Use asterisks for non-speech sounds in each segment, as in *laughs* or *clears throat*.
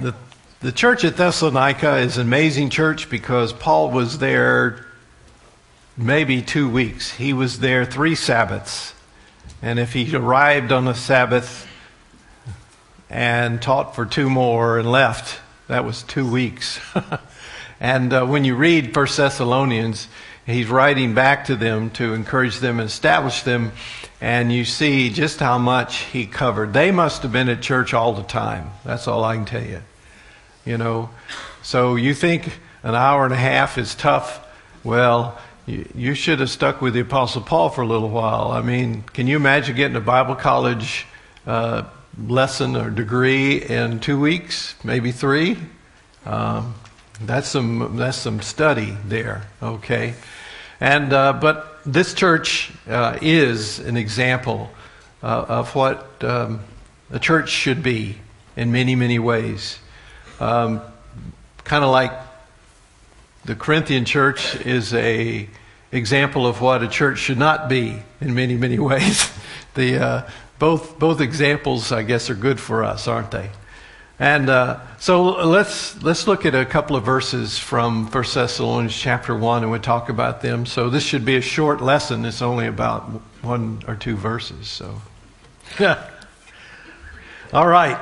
the, the church at Thessalonica is an amazing church because Paul was there maybe two weeks. He was there three Sabbaths. And if he arrived on a Sabbath and taught for two more and left, that was two weeks. *laughs* and uh, when you read First Thessalonians, he's writing back to them to encourage them and establish them and you see just how much he covered. They must have been at church all the time. That's all I can tell you. You know, so you think an hour and a half is tough? Well, you, should have stuck with the Apostle Paul for a little while. I mean, can you imagine getting a Bible college uh, lesson or degree in two weeks, maybe three? Um, that's some that's some study there. Okay, and uh, but this church uh, is an example uh, of what um, a church should be in many, many ways. Um, kind of like the Corinthian church is a example of what a church should not be in many, many *laughs* ways. the uh, both both examples, I guess, are good for us, aren't they? And uh, so let's let's look at a couple of verses from 1 Thessalonians chapter one, and we'll talk about them. So this should be a short lesson. It's only about one or two verses. So, *laughs* all right.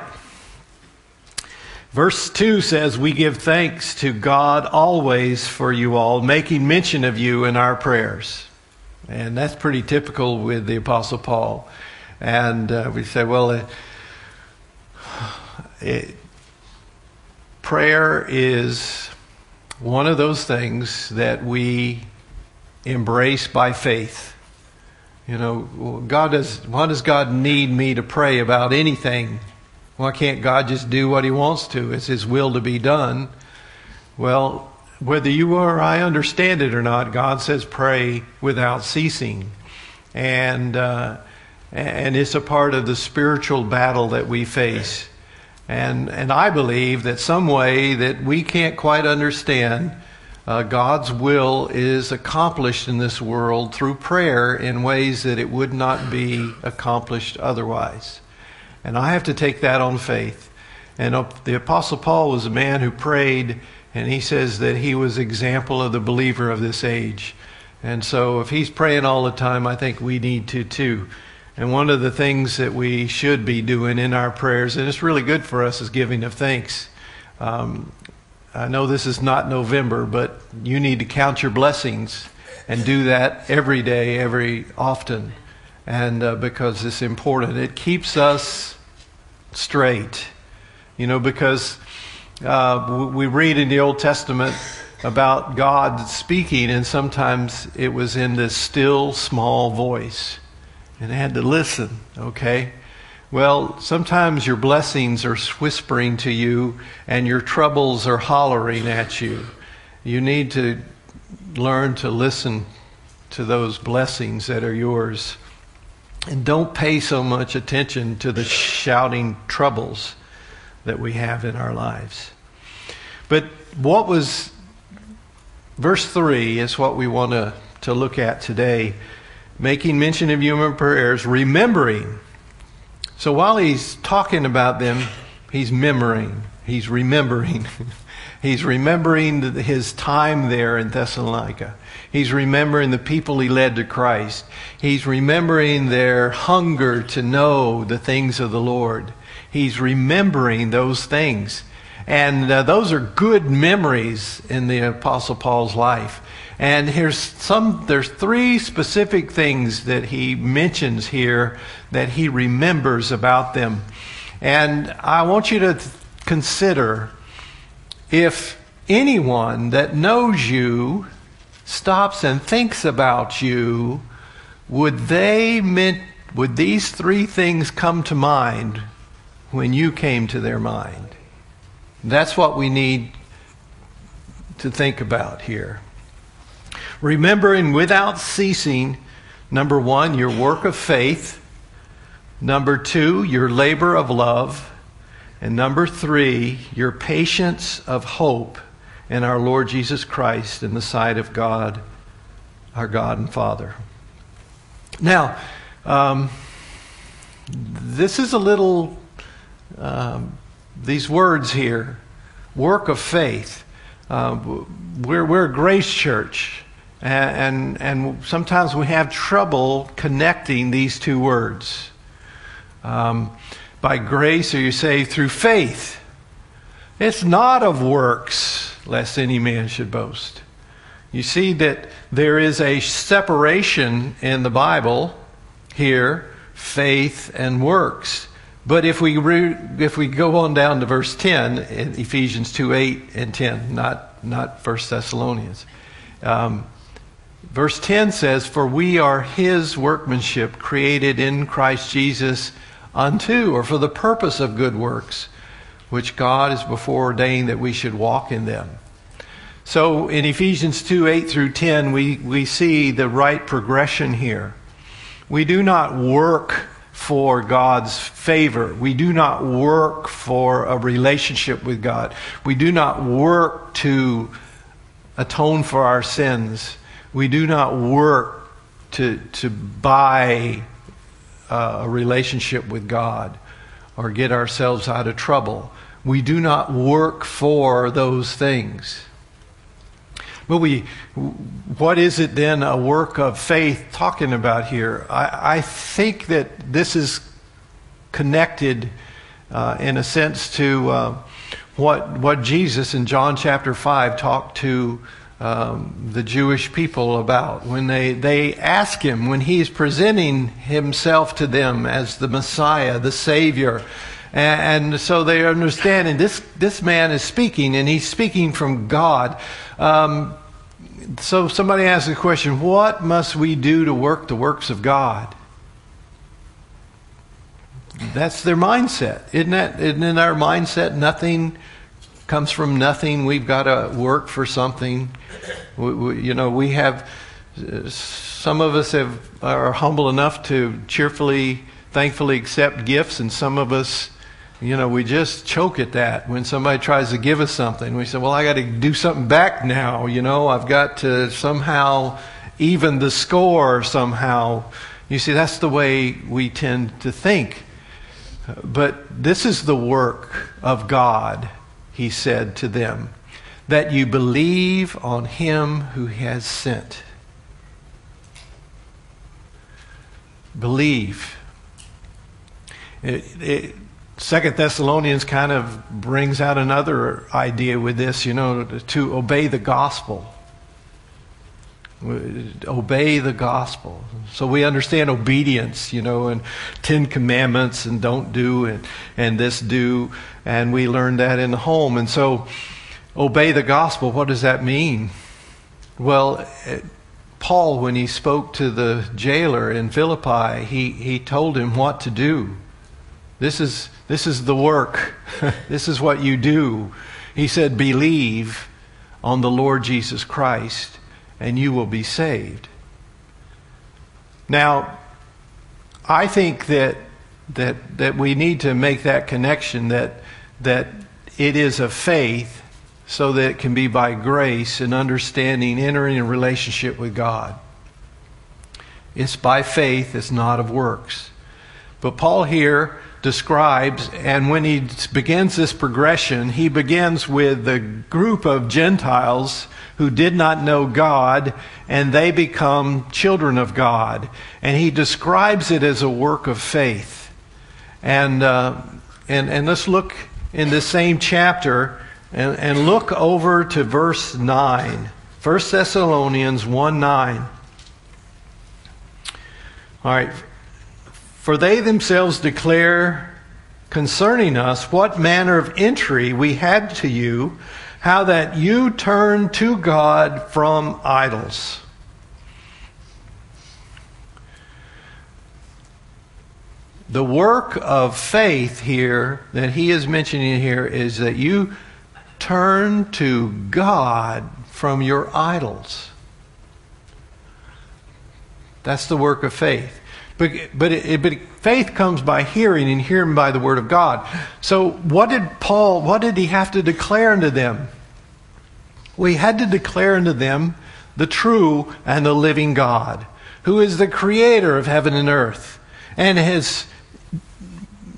Verse 2 says, We give thanks to God always for you all, making mention of you in our prayers. And that's pretty typical with the Apostle Paul. And uh, we say, well, uh, it, prayer is one of those things that we embrace by faith. You know, God does, why does God need me to pray about anything? Why can't God just do what He wants to? It's His will to be done. Well, whether you or I understand it or not, God says pray without ceasing. And, uh, and it's a part of the spiritual battle that we face. And, and I believe that some way that we can't quite understand, uh, God's will is accomplished in this world through prayer in ways that it would not be accomplished otherwise. And I have to take that on faith. And the Apostle Paul was a man who prayed, and he says that he was example of the believer of this age. And so if he's praying all the time, I think we need to too. And one of the things that we should be doing in our prayers, and it's really good for us, is giving of thanks. Um, I know this is not November, but you need to count your blessings and do that every day, every often. And uh, because it's important, it keeps us straight. You know, because uh, we read in the Old Testament about God speaking, and sometimes it was in this still, small voice and had to listen, okay? Well, sometimes your blessings are whispering to you and your troubles are hollering at you. You need to learn to listen to those blessings that are yours. And don't pay so much attention to the shouting troubles that we have in our lives. But what was, verse 3 is what we want to, to look at today making mention of human prayers, remembering. So while he's talking about them, he's memorizing. He's remembering. *laughs* he's remembering his time there in Thessalonica. He's remembering the people he led to Christ. He's remembering their hunger to know the things of the Lord. He's remembering those things. And uh, those are good memories in the Apostle Paul's life. And here's some, there's three specific things that he mentions here that he remembers about them. And I want you to consider if anyone that knows you stops and thinks about you, would they meant, would these three things come to mind when you came to their mind? That's what we need to think about here. Remembering without ceasing, number one, your work of faith. Number two, your labor of love. And number three, your patience of hope in our Lord Jesus Christ in the sight of God, our God and Father. Now, um, this is a little um, these words here work of faith. Uh, we're, we're a grace church, and, and, and, sometimes we have trouble connecting these two words. Um, by grace are you saved through faith. It's not of works, lest any man should boast. You see that there is a separation in the Bible here faith and works. But if we, if we go on down to verse 10 in Ephesians 2 8 and 10, not, not 1 Thessalonians, um, verse 10 says, For we are his workmanship, created in Christ Jesus unto, or for the purpose of good works, which God has before ordained that we should walk in them. So in Ephesians 2 8 through 10, we, we see the right progression here. We do not work for God's favor. We do not work for a relationship with God. We do not work to atone for our sins. We do not work to, to buy uh, a relationship with God or get ourselves out of trouble. We do not work for those things. But we, what is it then a work of faith talking about here? I, I think that this is connected uh, in a sense to uh, what, what Jesus in John chapter 5 talked to um, the Jewish people about when they, they ask him, when he's presenting himself to them as the Messiah, the Savior. And, and so they understand, and this, this man is speaking, and he's speaking from God. Um, so somebody asks the question what must we do to work the works of God? That's their mindset. Isn't that isn't in our mindset nothing comes from nothing. We've got to work for something. We, we, you know, we have some of us have are humble enough to cheerfully, thankfully accept gifts, and some of us you know, we just choke at that when somebody tries to give us something. We say, well, I got to do something back now. You know, I've got to somehow even the score somehow. You see, that's the way we tend to think. But this is the work of God, he said to them, that you believe on him who has sent. Believe. It, it, Second Thessalonians kind of brings out another idea with this, you know, to obey the gospel. Obey the gospel. So we understand obedience, you know, and Ten Commandments and don't do and, and this do. And we learn that in the home. And so obey the gospel, what does that mean? Well, Paul, when he spoke to the jailer in Philippi, he, he told him what to do. This is, this is the work. *laughs* this is what you do. He said, Believe on the Lord Jesus Christ, and you will be saved. Now, I think that, that, that we need to make that connection that, that it is a faith so that it can be by grace and understanding, entering a relationship with God. It's by faith, it's not of works. But Paul here describes, and when he begins this progression, he begins with the group of Gentiles who did not know God, and they become children of God. And he describes it as a work of faith. And, uh, and, and let's look in the same chapter and, and look over to verse 9. 1 Thessalonians 1 9. All right, for they themselves declare concerning us what manner of entry we had to you, how that you turned to God from idols. The work of faith here that he is mentioning here is that you turn to God from your idols. That's the work of faith. But, but, it, but faith comes by hearing and hearing by the word of God. So what did Paul, what did he have to declare unto them? He had to declare unto them the true and the living God, who is the creator of heaven and earth, and has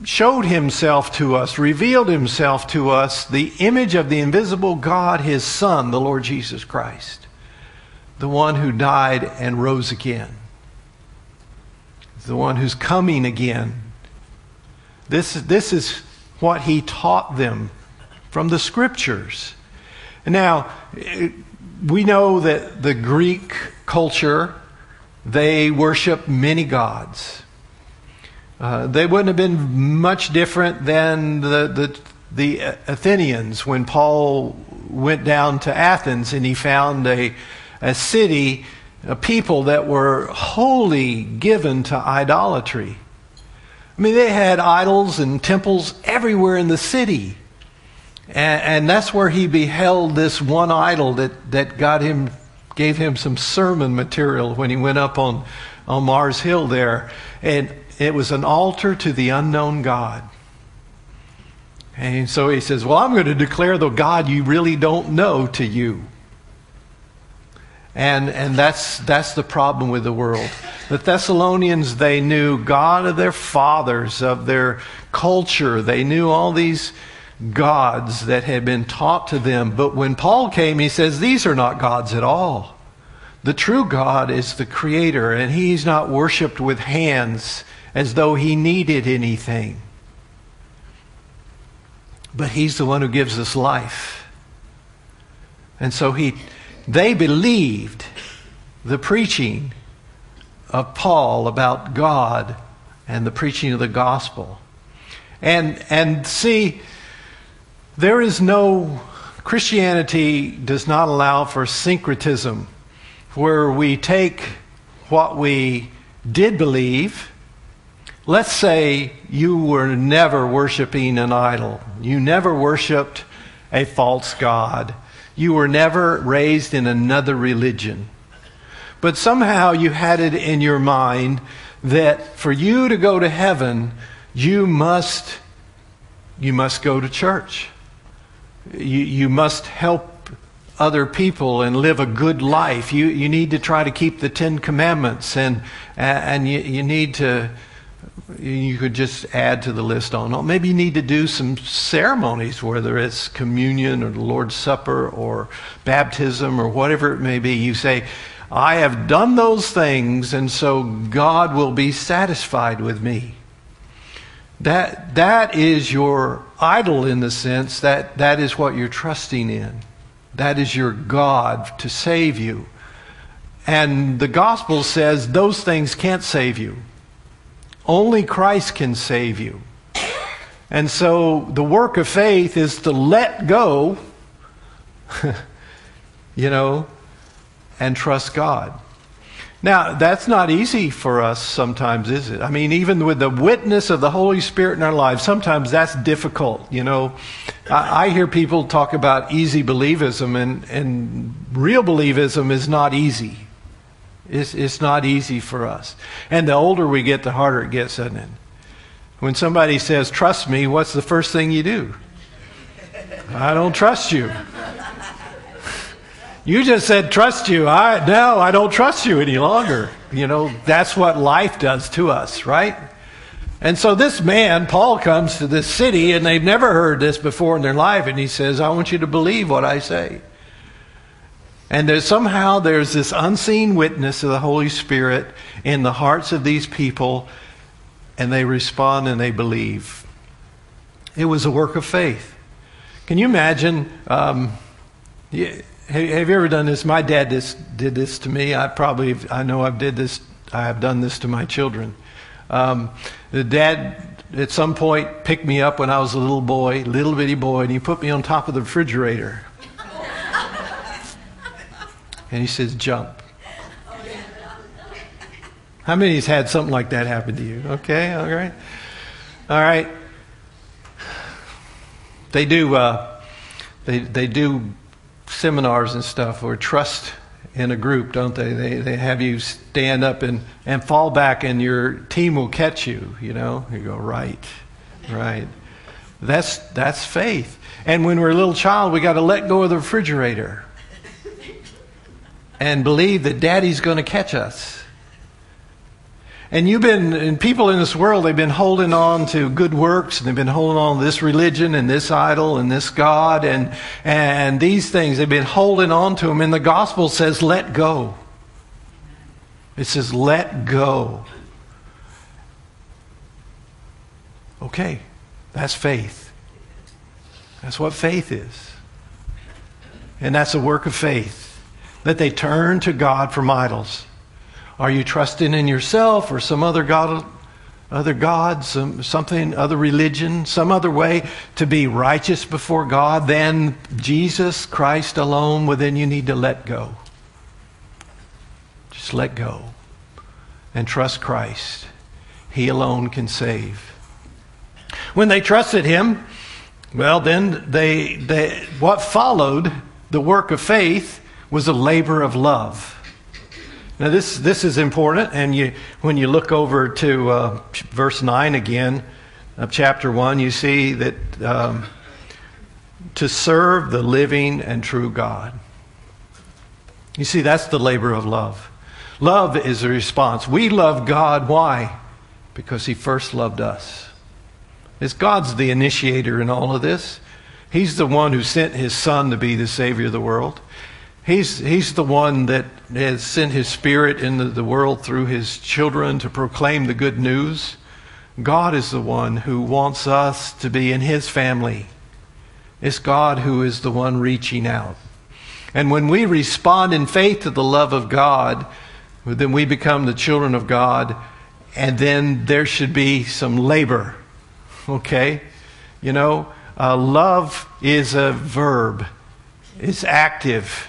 showed himself to us, revealed himself to us, the image of the invisible God, his Son, the Lord Jesus Christ, the one who died and rose again, the one who's coming again. This, this is what he taught them from the scriptures. Now, we know that the Greek culture, they worship many gods. Uh, they wouldn't have been much different than the, the, the Athenians when Paul went down to Athens and he found a, a city, a people that were wholly given to idolatry. I mean, they had idols and temples everywhere in the city. And, and that's where he beheld this one idol that, that got him, gave him some sermon material when he went up on, on Mars Hill there. And it was an altar to the unknown God. And so he says, Well, I'm going to declare the God you really don't know to you. And, and that's, that's the problem with the world. The Thessalonians, they knew God of their fathers, of their culture. They knew all these gods that had been taught to them. But when Paul came, he says, These are not gods at all. The true God is the Creator, and He's not worshiped with hands as though he needed anything. But he's the one who gives us life. And so he, they believed the preaching of Paul about God and the preaching of the gospel. And, and see, there is no, Christianity does not allow for syncretism, where we take what we did believe Let's say you were never worshiping an idol. You never worshiped a false God. You were never raised in another religion. But somehow you had it in your mind that for you to go to heaven, you must, you must go to church. You, you must help other people and live a good life. You, you need to try to keep the Ten Commandments and, and you, you need to you could just add to the list on. Maybe you need to do some ceremonies, whether it's communion or the Lord's Supper or baptism or whatever it may be. You say, I have done those things, and so God will be satisfied with me. That, that is your idol in the sense that that is what you're trusting in. That is your God to save you. And the gospel says those things can't save you. Only Christ can save you. And so the work of faith is to let go, *laughs* you know, and trust God. Now, that's not easy for us sometimes, is it? I mean, even with the witness of the Holy Spirit in our lives, sometimes that's difficult. You know, I, I hear people talk about easy believism, and, and real believism is not easy. It's, it's not easy for us. And the older we get, the harder it gets, doesn't it? When somebody says, trust me, what's the first thing you do? I don't trust you. *laughs* You just said trust you. I no, I don't trust you any longer. You know, that's what life does to us, right? And so this man, Paul, comes to this city and they've never heard this before in their life, and he says, I want you to believe what I say. And somehow there's this unseen witness of the Holy Spirit in the hearts of these people, and they respond and they believe. It was a work of faith. Can you imagine? Um, have you ever done this? My dad did this to me. I probably, I know I've did this. I have done this to my children. Um, the dad at some point picked me up when I was a little boy, little bitty boy, and he put me on top of the refrigerator. And he says, jump. How many has had something like that happen to you? Okay, all right. All right. They do, uh, they, they do seminars and stuff or trust in a group, don't they? They, they have you stand up and, and fall back and your team will catch you, you know? You go, right, right. That's, that's faith. And when we're a little child, we got to let go of the refrigerator and believe that daddy's going to catch us. and you've been, and people in this world, they've been holding on to good works, and they've been holding on to this religion and this idol and this God and, and these things. They've been holding on to them. And the gospel says, let go. It says, let go. Okay, that's faith. That's what faith is. And that's a work of faith. That they turn to God from idols. Are you trusting in yourself or some other God, other God, some, something, other religion, some other way to be righteous before God than Jesus Christ alone? Well, then you need to let go. Just let go and trust Christ. He alone can save. When they trusted Him, well, then they, they what followed the work of faith was a labor of love. Now, this, this is important, and you, when you look over to uh, verse 9 again of chapter 1, you see that um, to serve the living and true God. You see, that's the labor of love. Love is a response. We love God. Why? Because He first loved us. It's God's the initiator in all of this. He's the one who sent His Son to be the Savior of the world. He's, he's the one that has sent his spirit into the world through his children to proclaim the good news. God is the one who wants us to be in his family. It's God who is the one reaching out. And when we respond in faith to the love of God, then we become the children of God, and then there should be some labor. Okay? You know, uh, love is a verb, it's active.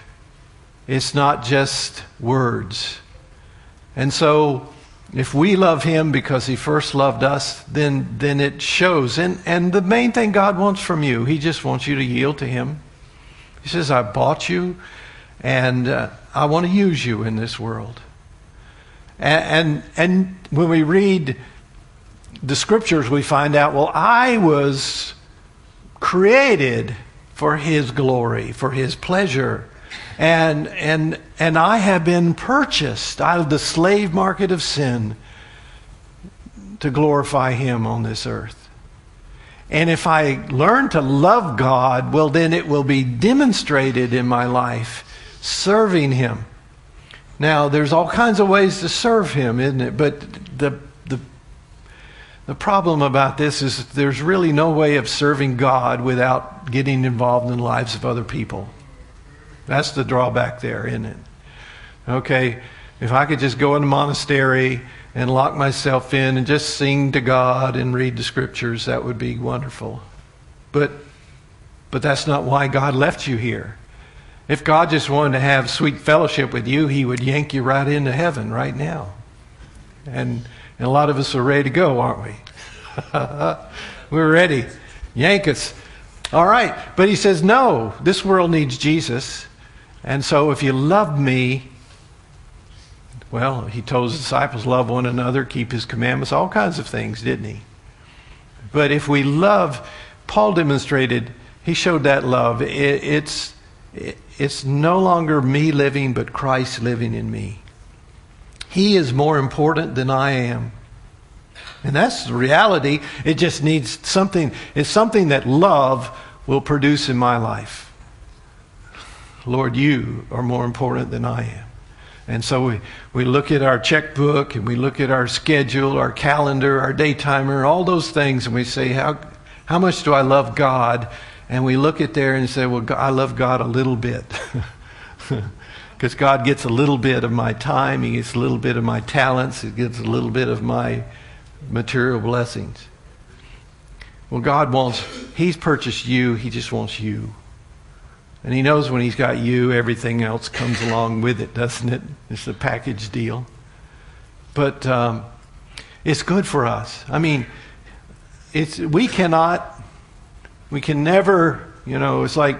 It's not just words. And so, if we love him because he first loved us, then, then it shows. And, and the main thing God wants from you, he just wants you to yield to him. He says, I bought you, and uh, I want to use you in this world. And, and, and when we read the scriptures, we find out, well, I was created for his glory, for his pleasure. And, and, and I have been purchased out of the slave market of sin to glorify Him on this earth. And if I learn to love God, well, then it will be demonstrated in my life, serving Him. Now, there's all kinds of ways to serve Him, isn't it? But the, the, the problem about this is there's really no way of serving God without getting involved in the lives of other people. That's the drawback there, isn't it? Okay, if I could just go in a monastery and lock myself in and just sing to God and read the scriptures, that would be wonderful. But but that's not why God left you here. If God just wanted to have sweet fellowship with you, he would yank you right into heaven right now. And, and a lot of us are ready to go, aren't we? *laughs* We're ready. Yank us. All right. But he says, no, this world needs Jesus. And so if you love me, well, he told his disciples, love one another, keep his commandments, all kinds of things, didn't he? But if we love, Paul demonstrated, he showed that love. It, it's, it, it's no longer me living, but Christ living in me. He is more important than I am. And that's the reality. It just needs something, it's something that love will produce in my life. Lord, you are more important than I am. And so we, we look at our checkbook and we look at our schedule, our calendar, our day timer, all those things, and we say, How, how much do I love God? And we look at there and say, Well, I love God a little bit. *laughs* Because God gets a little bit of my time, He gets a little bit of my talents, He gets a little bit of my material blessings. Well, God wants, He's purchased you, He just wants you. And he knows when he's got you, everything else comes along with it, doesn't it? It's a package deal. But um, it's good for us. I mean, it's, we cannot, we can never, you know, it's like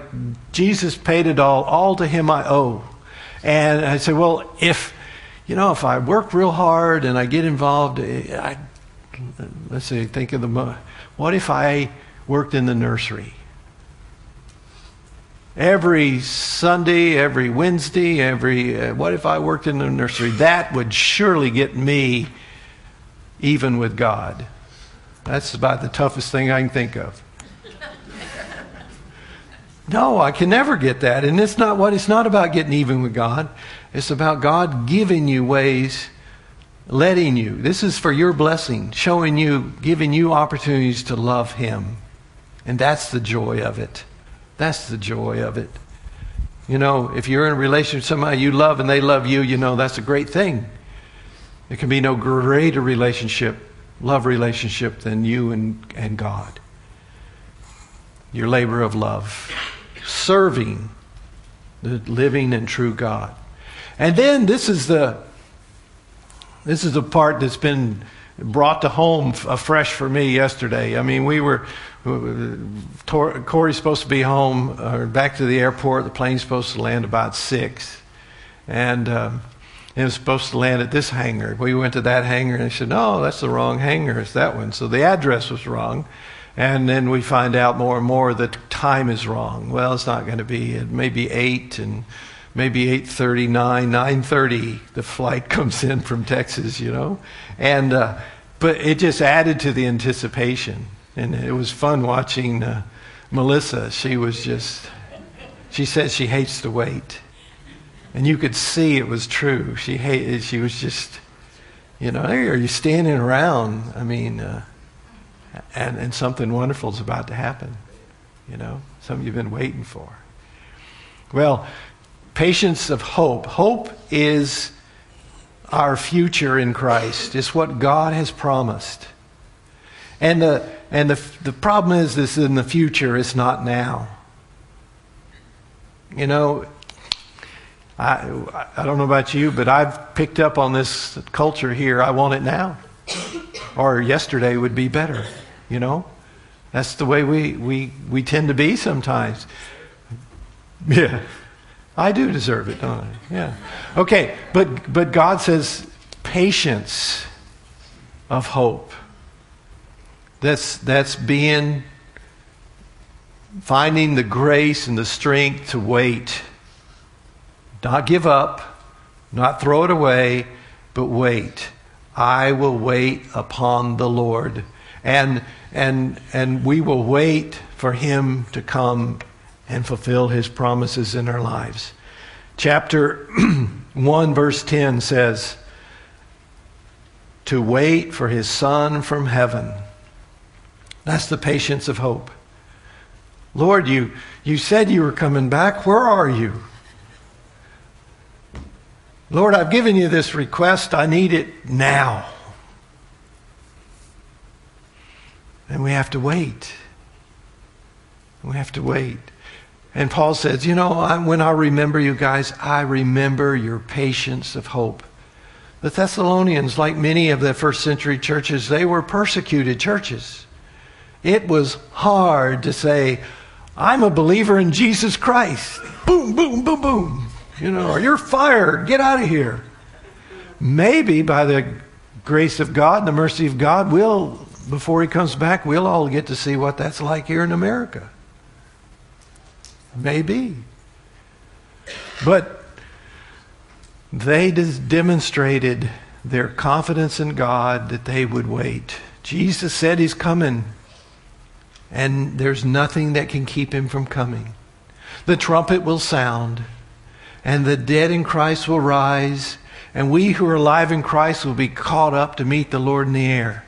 Jesus paid it all. All to him I owe. And I say, well, if, you know, if I work real hard and I get involved, eh, I, let's say, think of the, what if I worked in the nursery? Every Sunday, every Wednesday, every, uh, what if I worked in the nursery? That would surely get me even with God. That's about the toughest thing I can think of. No, I can never get that. And it's not what it's not about getting even with God. It's about God giving you ways, letting you. This is for your blessing, showing you, giving you opportunities to love Him. And that's the joy of it. That's the joy of it. You know, if you're in a relationship with somebody you love and they love you, you know that's a great thing. There can be no greater relationship, love relationship, than you and, and God. Your labor of love serving the living and true God. And then this is the this is the part that's been brought to home afresh for me yesterday. I mean, we were Corey's supposed to be home or back to the airport. The plane's supposed to land about six, and um, it was supposed to land at this hangar. We went to that hangar and they said, "No, that's the wrong hangar. It's that one." So the address was wrong. And then we find out more and more that time is wrong. Well, it's not going to be. It may be 8 and maybe 8.39, 9.30 the flight *laughs* comes in from Texas, you know. And, uh, but it just added to the anticipation. And it was fun watching uh, Melissa. She was just, she said she hates to wait. And you could see it was true. She hated, she was just, you know, are you standing around? I mean, uh, and, and something wonderful is about to happen. You know, something you've been waiting for. Well, patience of hope. Hope is our future in Christ. It's what God has promised. And the, and the, the problem is this in the future, it's not now. You know, I, I don't know about you, but I've picked up on this culture here. I want it now. Or yesterday would be better. You know? That's the way we, we, we tend to be sometimes. Yeah. I do deserve it, don't I? Yeah. Okay, but but God says patience of hope. That's that's being finding the grace and the strength to wait. Not give up, not throw it away, but wait. I will wait upon the Lord. And and, and we will wait for him to come and fulfill his promises in our lives. Chapter *clears throat* 1, verse 10 says, To wait for his Son from heaven. That's the patience of hope. Lord, you, you said you were coming back. Where are you? Lord, I've given you this request. I need it now. And we have to wait. We have to wait. And Paul says, You know, I, when I remember you guys, I remember your patience of hope. The Thessalonians, like many of the first century churches, they were persecuted churches. It was hard to say, I'm a believer in Jesus Christ. Boom, boom, boom, boom. You know, or you're fired. Get out of here. Maybe by the grace of God and the mercy of God, we'll before he comes back, we'll all get to see what that's like here in America. Maybe. But they demonstrated their confidence in God that they would wait. Jesus said he's coming, and there's nothing that can keep him from coming. The trumpet will sound, and the dead in Christ will rise, and we who are alive in Christ will be caught up to meet the Lord in the air.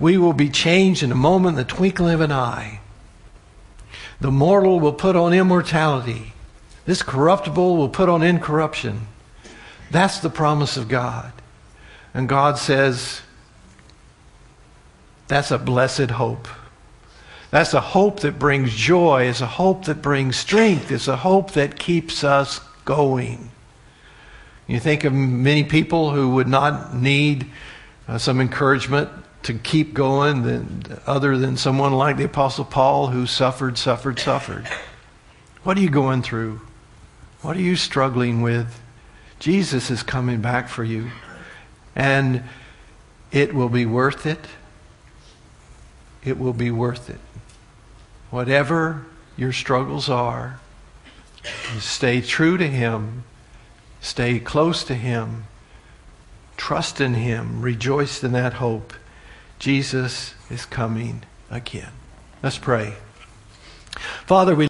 We will be changed in a moment, the twinkling of an eye. The mortal will put on immortality. This corruptible will put on incorruption. That's the promise of God. And God says, that's a blessed hope. That's a hope that brings joy. It's a hope that brings strength. It's a hope that keeps us going. You think of many people who would not need uh, some encouragement to keep going than, other than someone like the Apostle Paul who suffered, suffered, suffered. What are you going through? What are you struggling with? Jesus is coming back for you. And it will be worth it. It will be worth it. Whatever your struggles are, stay true to Him, stay close to Him, trust in Him, rejoice in that hope Jesus is coming again. Let's pray. Father, we